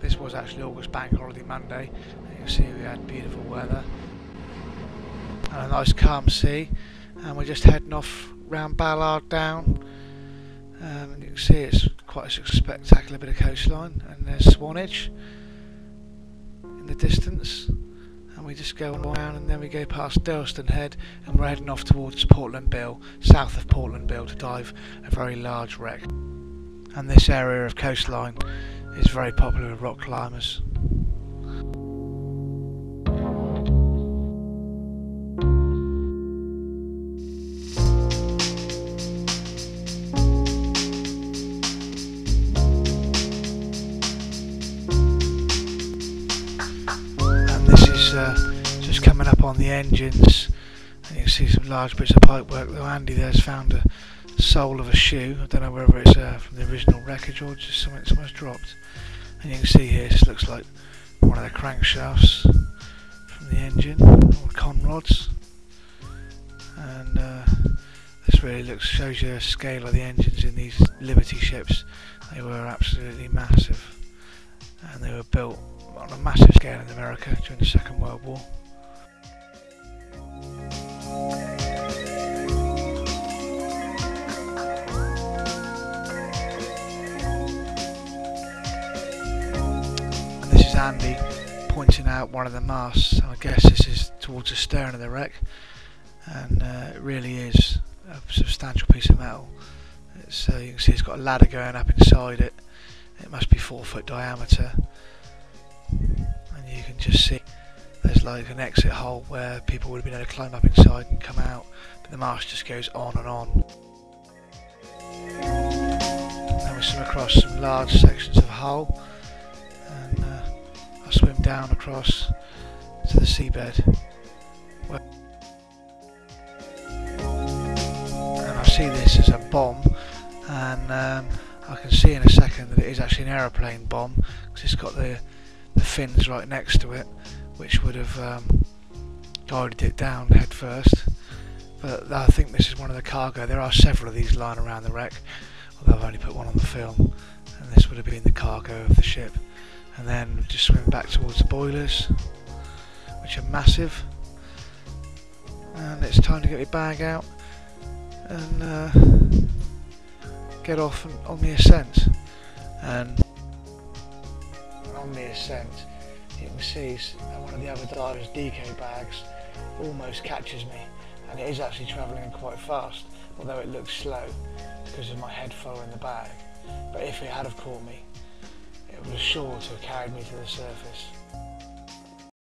this was actually August Bank Holiday Monday. You can see we had beautiful weather and a nice calm sea. And we're just heading off round Ballard Down. Um, and you can see it's quite a spectacular bit of coastline. And there's Swanage in the distance. And we just go around and then we go past Durlston Head and we're heading off towards Portland Bill, south of Portland Bill, to dive a very large wreck. And this area of coastline is very popular with rock climbers. And this is uh, just coming up on the engines. And you can see some large bits of pipe work. Though Andy there's found a sole of a shoe. I don't know whether it's uh, from the original wreckage or just something someone's dropped. And you can see here, this looks like one of the crankshafts from the engine, or con rods. And uh, this really looks shows you the scale of the engines in these Liberty ships. They were absolutely massive, and they were built on a massive scale in America during the Second World War. Is Andy pointing out one of the masts. I guess this is towards the stern of the wreck, and uh, it really is a substantial piece of metal. It's, uh, you can see it's got a ladder going up inside it. It must be four foot diameter, and you can just see there's like an exit hole where people would have been able to climb up inside and come out, but the mast just goes on and on. Then we swim across some large sections of hull, down across to the seabed. And I see this as a bomb, and um, I can see in a second that it is actually an aeroplane bomb because it's got the, the fins right next to it, which would have um, guided it down head first. But I think this is one of the cargo. There are several of these lying around the wreck, although I've only put one on the film, and this would have been the cargo of the ship. And then just swim back towards the boilers, which are massive. And it's time to get my bag out and uh, get off on the ascent. And on the ascent, you can see one of the other divers' DK bags almost catches me, and it is actually travelling quite fast, although it looks slow because of my head full in the bag. But if it had have caught me, it was sure to have carried me to the surface.